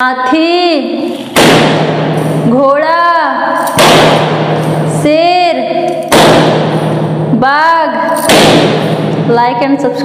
हाथी घोड़ा शेर बाघ। Like and subscribe